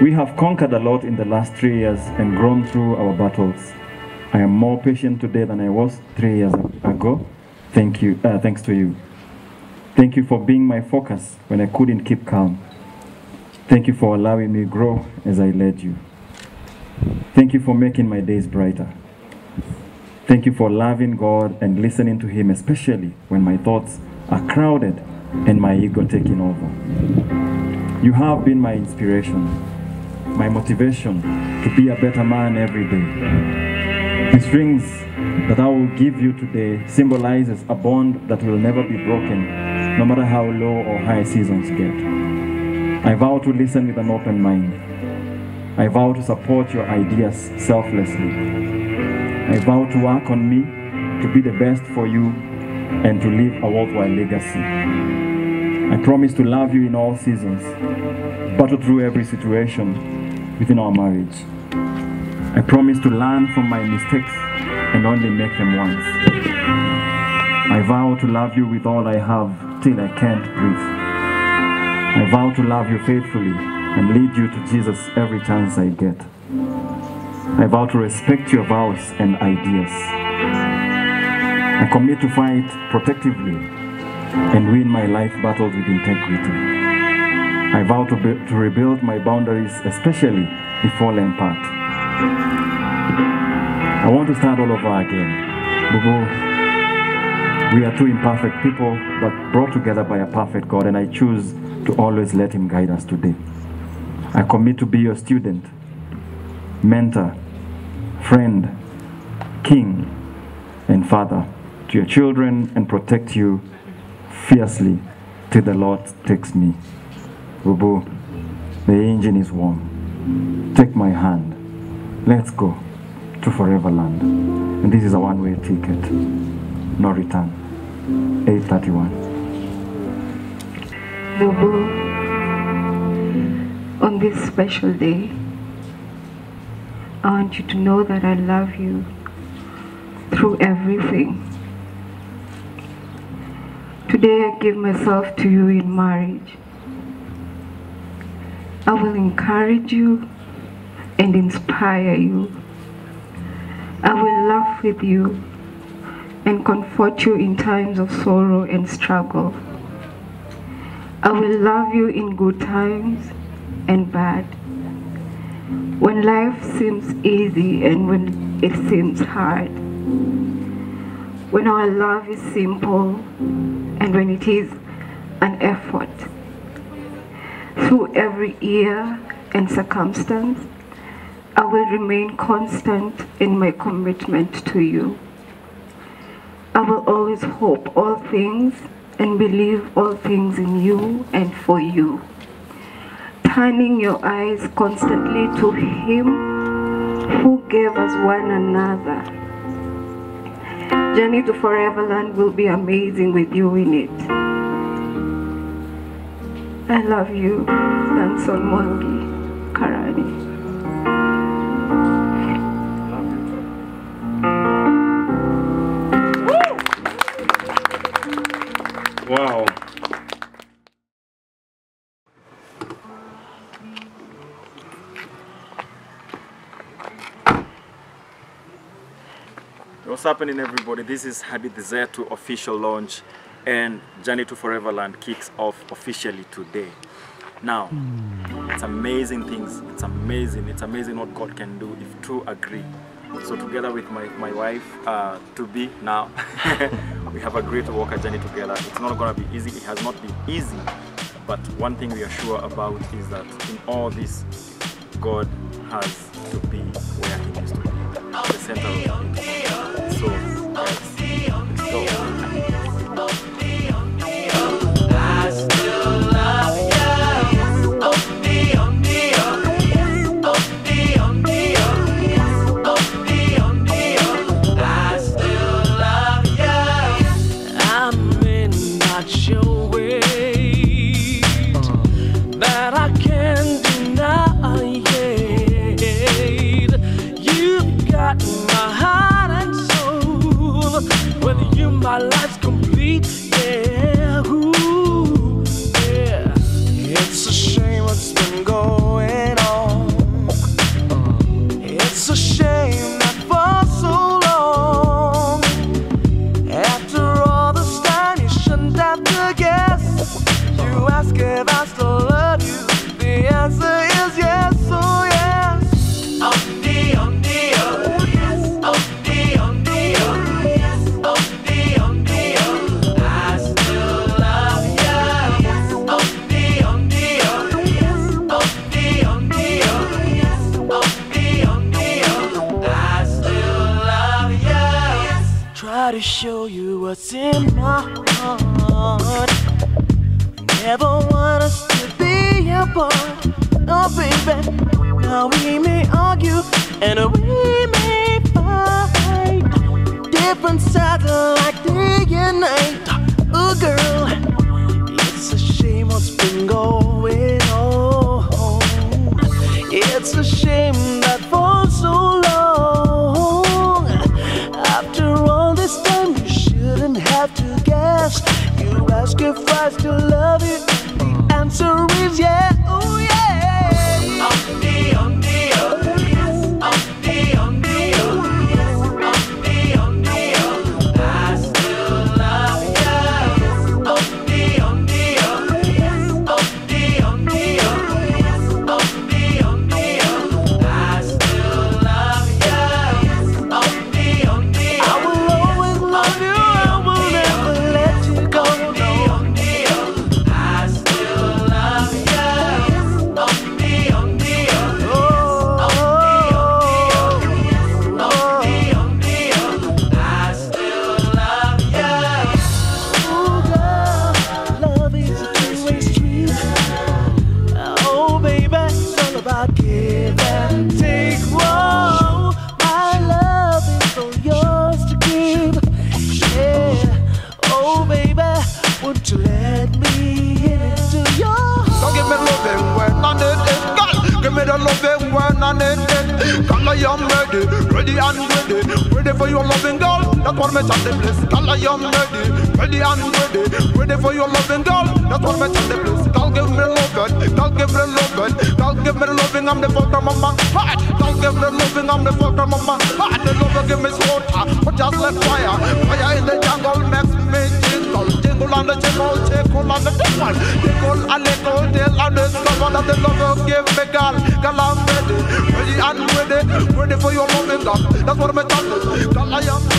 We have conquered a lot in the last three years and grown through our battles. I am more patient today than I was three years ago. Thank you. Uh, thanks to you. Thank you for being my focus when I couldn't keep calm. Thank you for allowing me to grow as I led you. Thank you for making my days brighter. Thank you for loving God and listening to Him, especially when my thoughts are crowded and my ego taking over. You have been my inspiration, my motivation to be a better man every day. These rings that I will give you today symbolizes a bond that will never be broken, no matter how low or high seasons get. I vow to listen with an open mind. I vow to support your ideas selflessly. I vow to work on me to be the best for you and to leave a worthwhile legacy. I promise to love you in all seasons, battle through every situation within our marriage. I promise to learn from my mistakes and only make them once. I vow to love you with all I have till I can't breathe. I vow to love you faithfully and lead you to Jesus every chance I get. I vow to respect your vows and ideas. I commit to fight protectively and win my life battles with integrity. I vow to, be, to rebuild my boundaries, especially the fallen part. I want to start all over again. Bubu, we are two imperfect people, but brought together by a perfect God, and I choose to always let Him guide us today. I commit to be your student, mentor, friend, king, and father to your children and protect you fiercely till the Lord takes me. Bubu, the engine is warm. Take my hand. Let's go to Foreverland. And this is a one-way ticket. No return. 831. Bubu, on this special day, I want you to know that I love you through everything. Today I give myself to you in marriage. I will encourage you and inspire you. I will laugh with you and comfort you in times of sorrow and struggle. I will love you in good times and bad. When life seems easy and when it seems hard. When our love is simple and when it is an effort. Through every year and circumstance, I will remain constant in my commitment to you. I will always hope all things and believe all things in you and for you. Turning your eyes constantly to Him who gave us one another. Journey to Foreverland will be amazing with you in it. I love you, Lanson Mwangi Karani. Wow. What's happening, everybody? This is Hadithi Zetu official launch, and Journey to Foreverland kicks off officially today. Now, it's amazing things. It's amazing. It's amazing what God can do if two agree. So, together with my, my wife, uh, to be now, we have agreed to walk a journey together. It's not going to be easy. It has not been easy. But one thing we are sure about is that in all this, God has to be where He needs to be, the center what's in my heart. Never want us to be apart. No, baby. Now we may argue and we may fight. Different sides like day and night. Oh, girl, it's a shame what's been going have to guess. You ask if I still love you. The answer is yeah. Oh, yeah. I I need. Girl, I am ready, ready and ready, ready for your loving, girl. That's what tell the bliss. Girl, I am ready, ready and ready, ready for your loving, girl. That's what tell the bliss. Girl, give me loving, girl, give me loving, girl, give me loving. I'm the fulcrum of my heart. Girl, give me loving, I'm the fulcrum of my heart. The love give me water, but just like fire, fire in the jungle makes jingle, jingle the jingle, jingle on the jingle a little till that the give me, girl, I'm ready, ready and ready, ready for your loving, girl. That's what I'm talking. Girl, I am.